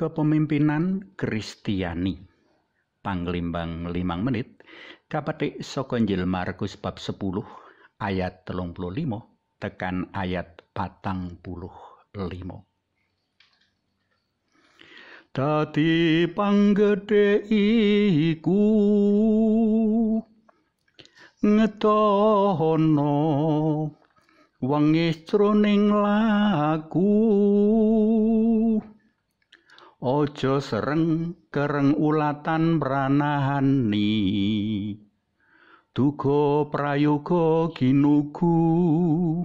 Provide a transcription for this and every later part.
Kepemimpinan Kristiani Panglimbang limang menit kapetik saka Injil Markus bab 10 ayat 35 tekan ayat patang puluh limo. Dadi panggede iku ngetono wengi jroning laku aja sereng kereng ulatan pranahani. Duga prayoga ginugu.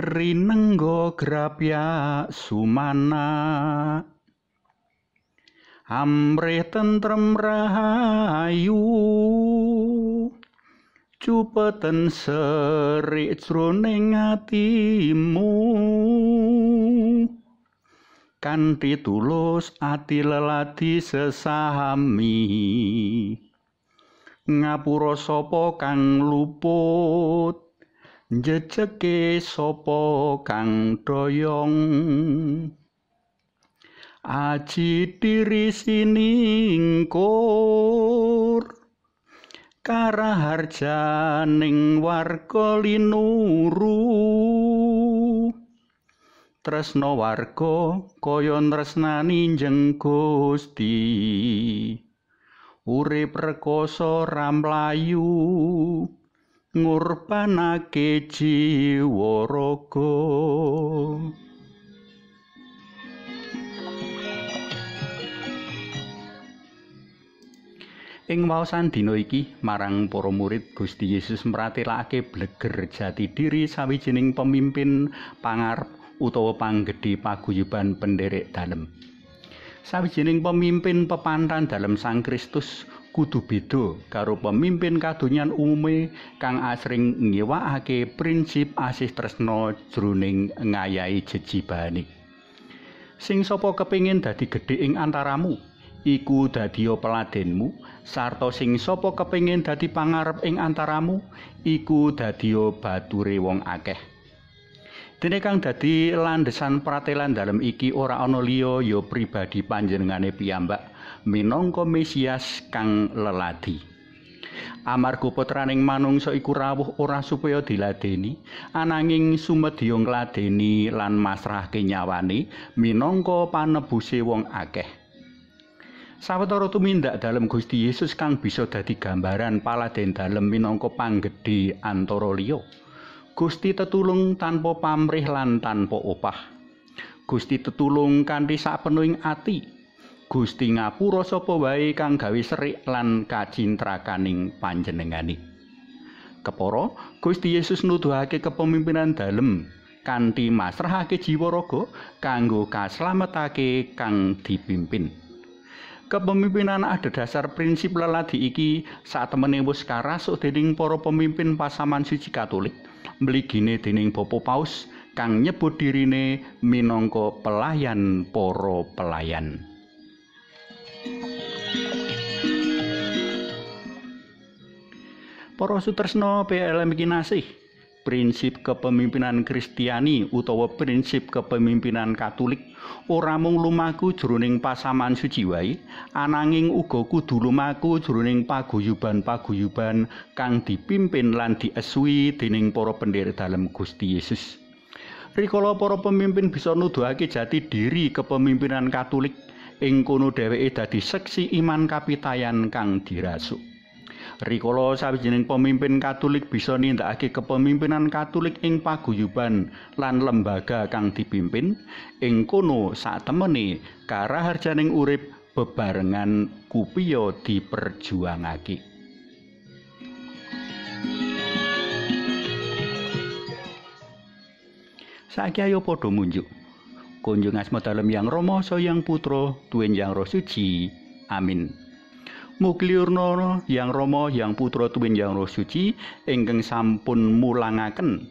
Rinengga grapya sumana. Amrih tentrem rahayu. Cupeten serik jroning atimu kanthi tulus ati leladi sesami ngapura sapa kang luput? Jejeke sapa kang doyong? Aji diri siningkur karaharjaning warga linuru tresna warga kaya tresnani njeng Gusti. Urip rekoso ramlayu ngurbanake jiwa raga. Ing waosan dina iki marang para murid Gusti Yesus mratelakake bleger jati diri sawijining pemimpin pangarep utawa panggedhe paguyuban penderek dalem. Sawijining pemimpin pepantan dalem Sang Kristus kudu beda karo pemimpin kadonyan umume kang asring ngewakake prinsip asih tresna jroning ngayahi jejibane. Sing sapa kepingin dadi gedhe ing antaramu, iku dadiya peladenmu sarta sing sapa kepingin dadi pangarep ing antaramu iku dadiya bature wong akeh dene kang dadi landesan pratelan dalem iki ora ana liya ya pribadi panjenengane piyambak. Minangka Mesias kang leladi. Amarga putraning manungsa iku rawuh ora supaya diladeni ananging sumedya ngladeni lan masrahke nyawane minangka panebuse wong akeh. Sawetara tumindak dalam Gusti Yesus kang bisa dadi gambaran paladen dalem minangka panggedhe antara liya. Gusti tetulung tanpa pamrih lan tanpa opah. Gusti tetulung kanthi sapenuhing ati. Gusti ngapura sapa wae kang gawe serik lan kacintrakaning panjenengane. Kepara Gusti Yesus nuduhake kepemimpinan dalem kanthi masrahake jiwa raga kanggo kaslametake kang dipimpin. Kepemimpinan ada dasar prinsip leladi iki saat wis karasuk dening para pemimpin pasaman suci Katolik, mligine dening Bapa Paus kang nyebut dirine minangka pelayan para pelayan. Para sutresna PLM kinasih, prinsip kepemimpinan Kristiani utawa prinsip kepemimpinan Katolik ora mung lumaku jroning pasaman suci wae ananging uga kudu lumaku jroning paguyuban-paguyuban kang dipimpin lan diesui dening para pendherek dalam Gusti Yesus. Rikala para pemimpin bisa nuduhake jati diri kepemimpinan Katolik ing kono dheweke dadi seksi iman kapitayan kang dirasuk. Rikala sawijining pemimpin Katolik bisa nindakake kepemimpinan Katolik ing paguyuban lan lembaga kang dipimpin, ing kono sak temene karaharjaning urip bebarengan kupiya diperjuangake. Saiki ayo padha munjuk. Kunjung asma dalem yang Rama sayang putra tuwin yang roh suci. Amin. Mugliurna yang Rama yang putra tuwin yang roh suci ingkang sampun mulangaken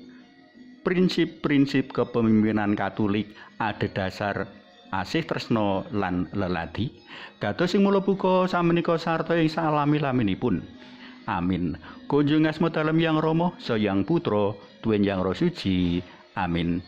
prinsip-prinsip kepemimpinan Katolik ada dasar asih tresno lan leladi. Kados sing mula buka samenika sarta ing salami-laminipun. Amin. Kunjung asma dalem yang Rama sayang putra tuwin yang roh suci. Amin